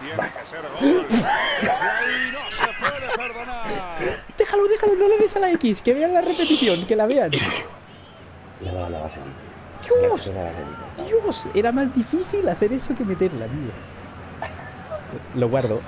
Tiene que ser gol. Ahí no se puede perdonar. Déjalo, déjalo, no le des a la X, que vean la repetición, que la vean. Le ha dado la vaselina. Dios, Dios, era más difícil hacer eso que meterla, tío. Lo guardo.